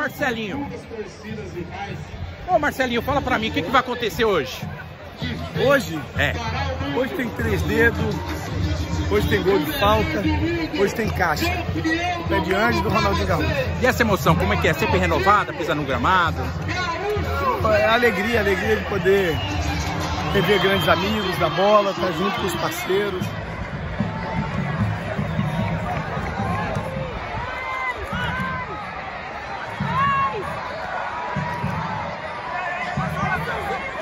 Marcelinho. Ô Marcelinho, fala pra mim, o que, que vai acontecer hoje? Hoje? É. Hoje tem três dedos, hoje tem gol de falta, hoje tem caixa. Pé de anjo do Ronaldinho Gaúcho. E essa emoção, como é que é? Sempre renovada, pisar no gramado? É alegria, alegria de poder rever grandes amigos da bola, estar junto com os parceiros. Let's go.